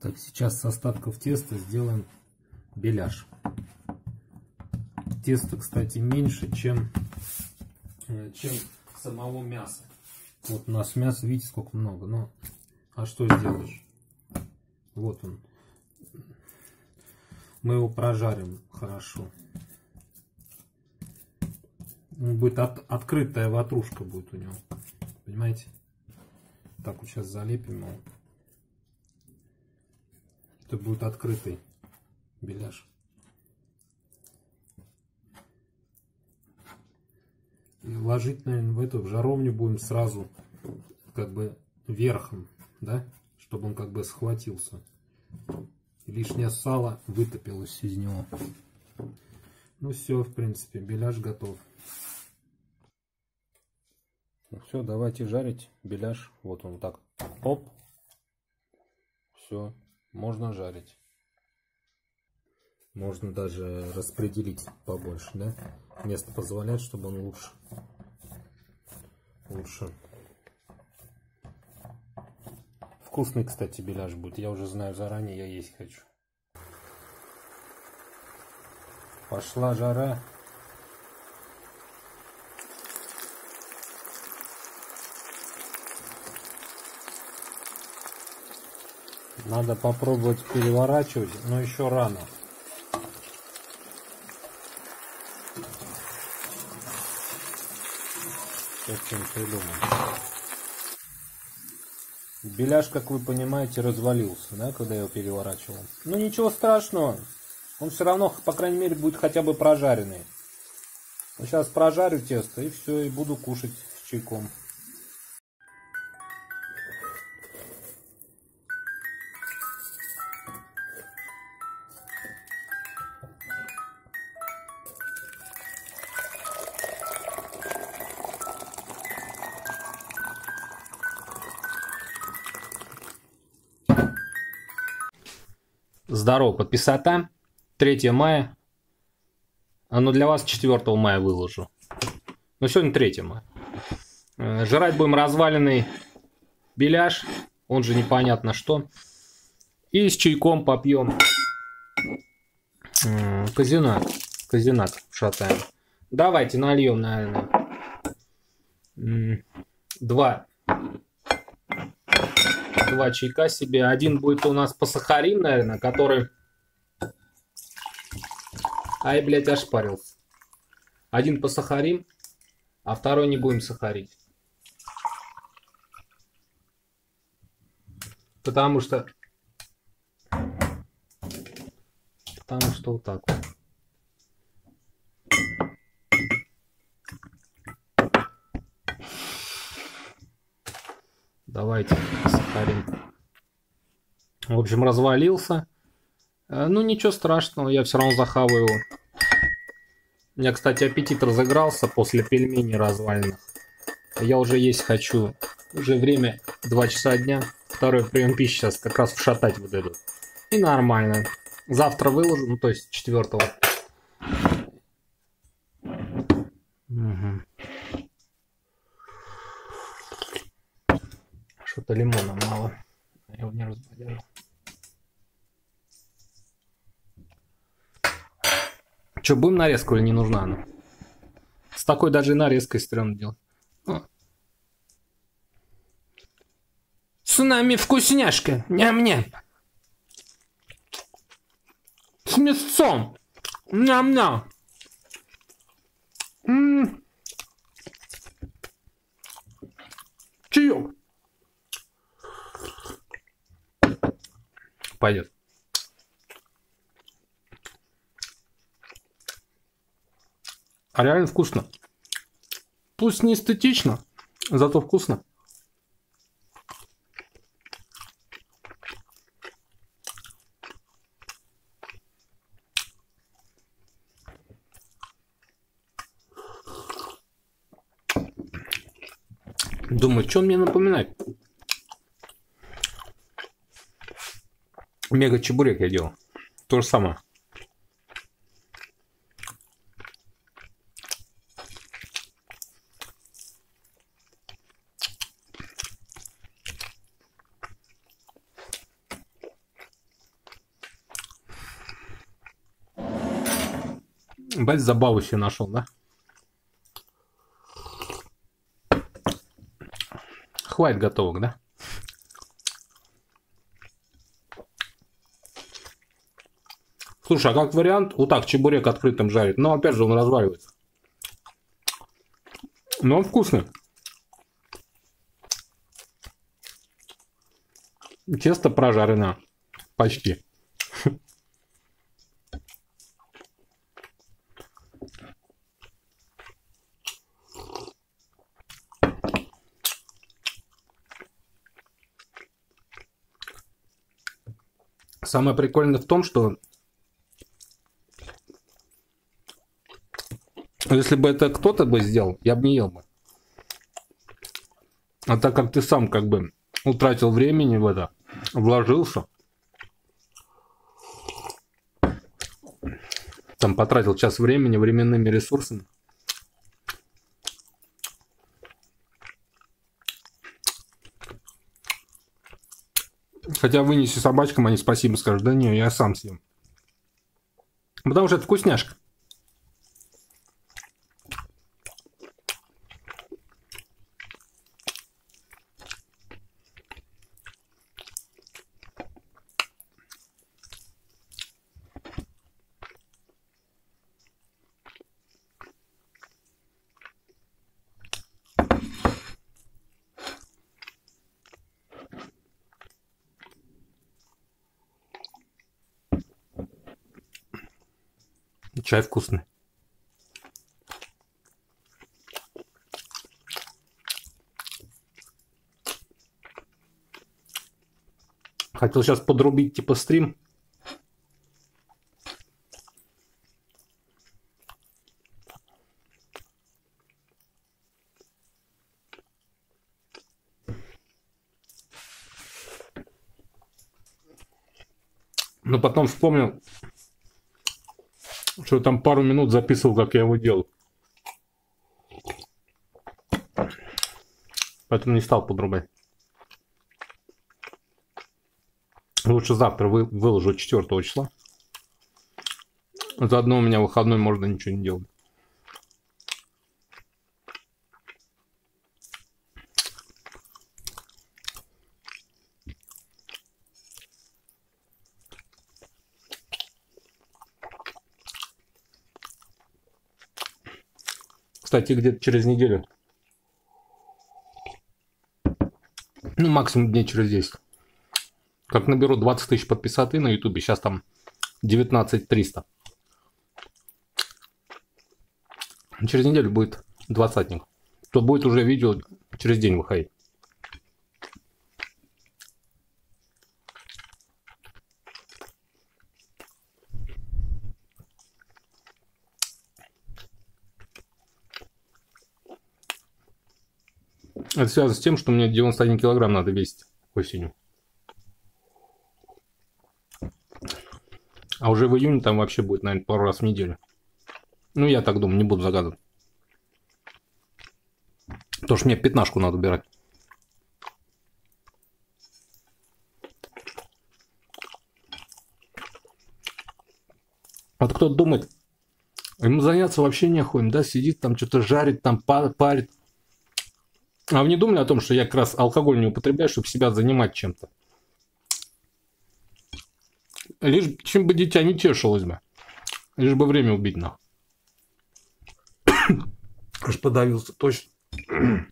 Так, сейчас с остатков теста сделаем беляш. Тесто, кстати, меньше, чем, э, чем самого мяса. Вот у нас мяса, видите, сколько много. Но, а что сделаешь? Вот он. Мы его прожарим хорошо. Будет от, открытая ватрушка будет у него. Понимаете? Так вот сейчас залепим его. Это будет открытый беляш. И ложить, наверное, в эту в жаровню будем сразу как бы верхом, да, чтобы он как бы схватился. Лишнее сало вытопилось из него. Ну все, в принципе, беляш готов. Ну все, давайте жарить беляш. Вот он так. Оп. Все можно жарить. Можно даже распределить побольше, да? Место позволяет, чтобы он лучше. Лучше. Вкусный, кстати, беляш будет. Я уже знаю заранее, я есть хочу. Пошла жара. Надо попробовать переворачивать, но еще рано. Сейчас что-нибудь. Беляш, как вы понимаете, развалился, да, когда я его переворачивал. Ну ничего страшного. Он все равно, по крайней мере, будет хотя бы прожаренный. Сейчас прожарю тесто и все, и буду кушать с чайком. Здорово, подписота. 3 мая. А ну для вас 4 мая выложу. Но сегодня 3 мая. Э, жрать будем разваленный беляш. Он же непонятно что. И с чайком попьем. Казинат. Казинат шатаем. Давайте нальем, наверное. Два два чайка себе. Один будет у нас по сахарин, наверное, который... Ай, блядь, ошпарился. Один по сахарин, а второй не будем сахарить. Потому что... Потому что вот так вот. Давайте сахарин. В общем, развалился. Э, ну, ничего страшного, я все равно захаваю его. У меня, кстати, аппетит разыгрался после пельменей разваленных. Я уже есть хочу. Уже время 2 часа дня. Второй прием пищи сейчас как раз вшатать этот. И нормально. Завтра выложу, ну то есть 4 Угу. Что-то лимона мало. Я его не разбавляю. Что, будем нарезку или не нужна она? С такой даже нарезкой стрёмно делать. О. С нами вкусняшка. Ням-ням. С мясцом. Ням-ням. Чаек. Пойдет. А реально вкусно. Пусть не эстетично, зато вкусно. Думаю, что мне напоминать? Мега чебурек я делал. То же самое. Бать, забаву себе нашел, да? Хватит готовок, да? Слушай, а как вариант, вот так чебурек открытым жарить, но опять же он разваливается. Но он вкусный. Тесто прожарено. Почти. Самое прикольное в том, что если бы это кто-то бы сделал, я бы не ел бы. А так как ты сам как бы утратил времени в это, вложился, там потратил час времени временными ресурсами, Хотя вынеси собачкам, они спасибо скажут. Да не, я сам съем. Потому что это вкусняшка. Чай вкусный. Хотел сейчас подрубить типа стрим. Но потом вспомнил, что там пару минут записывал, как я его делал. Поэтому не стал подрубать. Лучше завтра вы, выложу 4 числа. Заодно у меня выходной можно ничего не делать. Кстати, где-то через неделю. Ну, максимум дней через 10. Как наберу 20 тысяч подписаты на ютубе, сейчас там 19 300. Через неделю будет двадцатник. То будет уже видео через день выходить. Это связано с тем, что мне 91 килограмм надо весить осенью. А уже в июне там вообще будет, наверное, пару раз в неделю. Ну, я так думаю, не буду загадывать. Потому что мне пятнашку надо убирать. Вот кто думает, ему заняться вообще нехуй, да, сидит там, что-то жарит, там парит. А вы не думали о том, что я как раз алкоголь не употребляю, чтобы себя занимать чем-то? Лишь чем бы дитя не тешилось бы. Лишь бы время убить нахуй. Аж подавился, точно.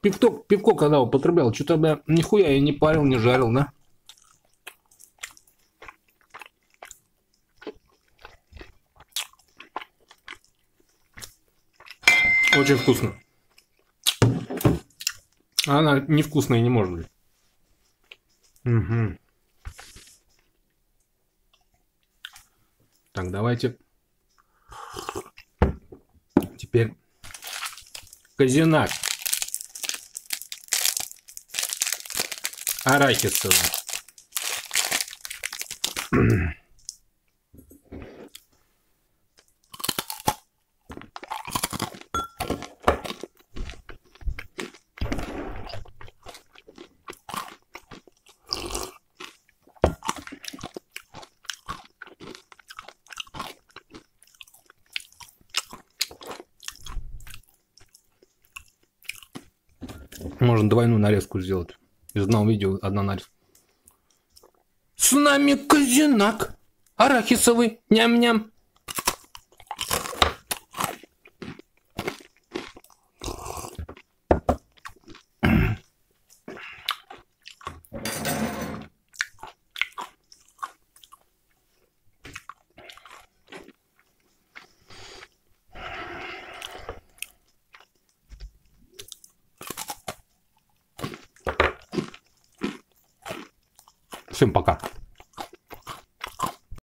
Пивко, пивко когда употреблял, что-то, бля, нихуя я не парил, не жарил, да? Очень вкусно. Она невкусная не может быть. Угу. Так, давайте. Теперь казинак. Арахисовый. Можно двойную нарезку сделать. Из одного видео одна нарезка. С нами казинак. Арахисовый. Ням-ням. Всем пока.